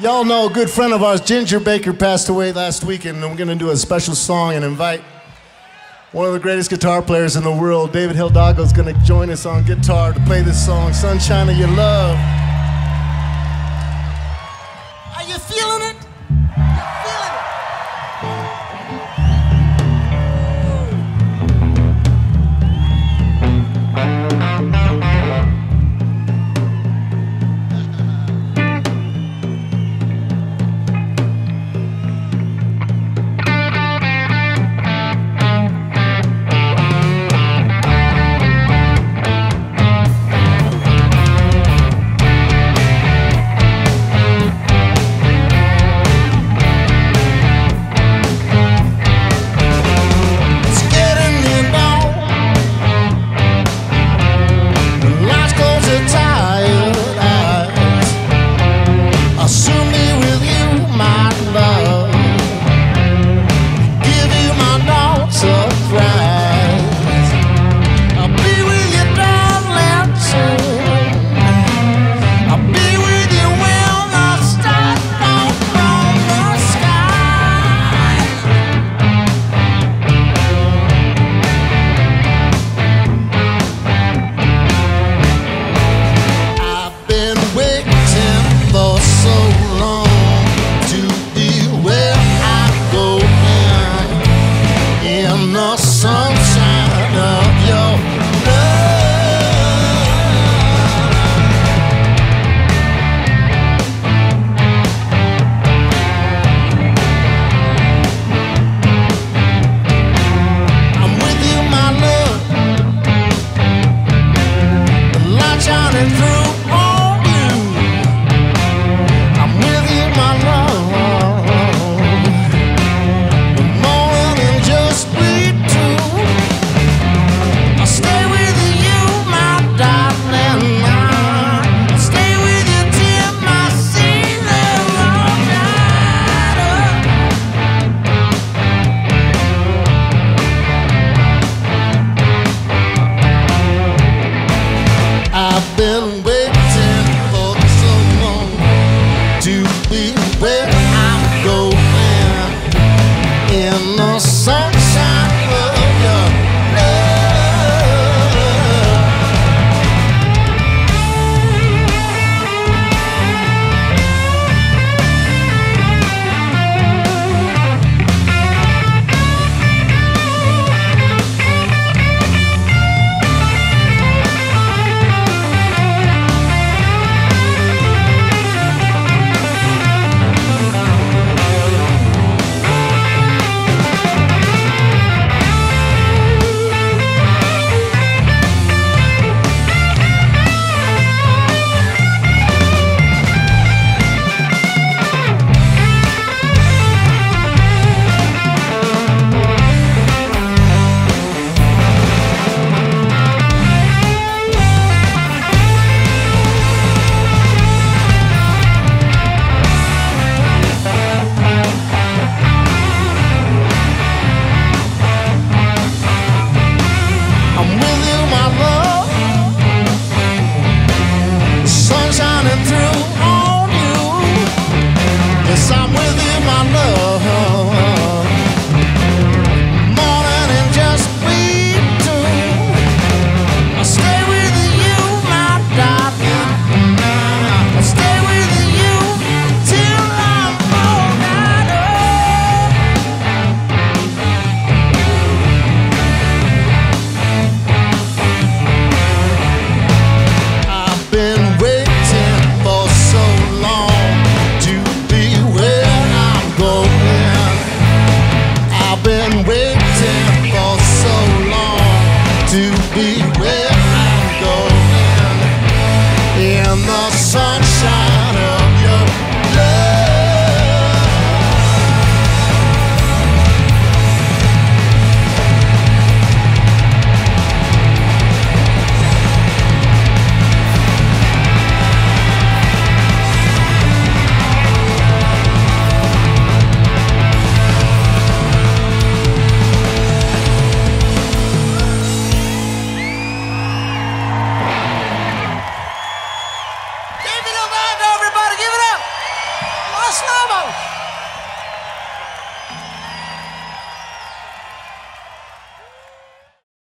Y'all know a good friend of ours, Ginger Baker, passed away last weekend, and we're going to do a special song and invite one of the greatest guitar players in the world, David Hidalgo, is going to join us on guitar to play this song, Sunshine of Your Love. Are you feeling it? been waiting for so long to be where I'm going in the sunshine. Slavo!